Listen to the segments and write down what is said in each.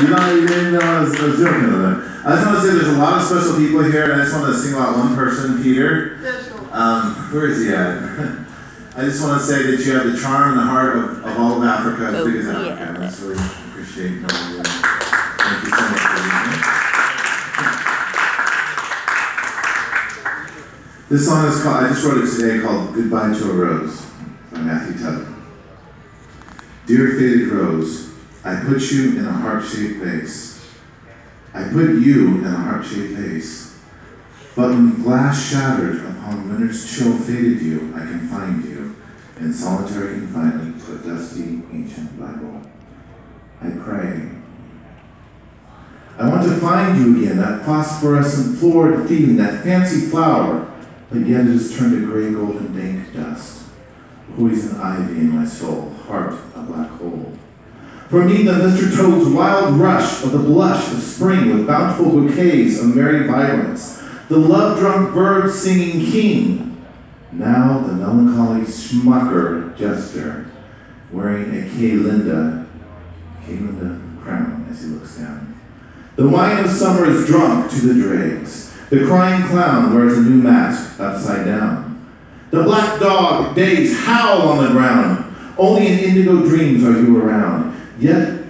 You know, you didn't know I was, I was joking with them. I just want to say there's a lot of special people here, and I just want to single out one person, Peter. Um, where is he at? I just want to say that you have the charm and the heart of, of all of Africa, as big as Oh, Africa. yeah. And I just really appreciate knowing you. Thank you so much for being here. This song is called, I just wrote it today called Goodbye to a Rose by Matthew Tuttle. Dear faded rose, I put you in a heart-shaped vase. I put you in a heart-shaped vase. But when glass shattered upon winter's chill faded you, I can find you in solitary confinement to a dusty ancient Bible. I pray. I want to find you again, that phosphorescent florid feeling, that fancy flower, but yet it has turned to gray golden dank dust. Poison ivy in my soul, heart a black hole. For me, the Mr. Toad's wild rush of the blush of spring with bountiful bouquets of merry violets, the love-drunk bird singing king. Now the melancholy schmucker jester, wearing a K. Linda, K. Linda crown as he looks down. The wine of summer is drunk to the dregs. The crying clown wears a new mask upside down. The black dog days howl on the ground. Only in indigo dreams are you around. Yet,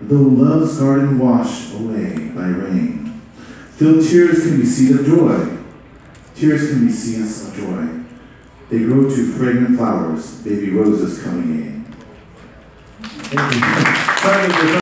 though love's garden wash away by rain, still tears can be seed of joy. Tears can be seeds of joy. They grow to fragrant flowers, baby roses coming in. Thank you.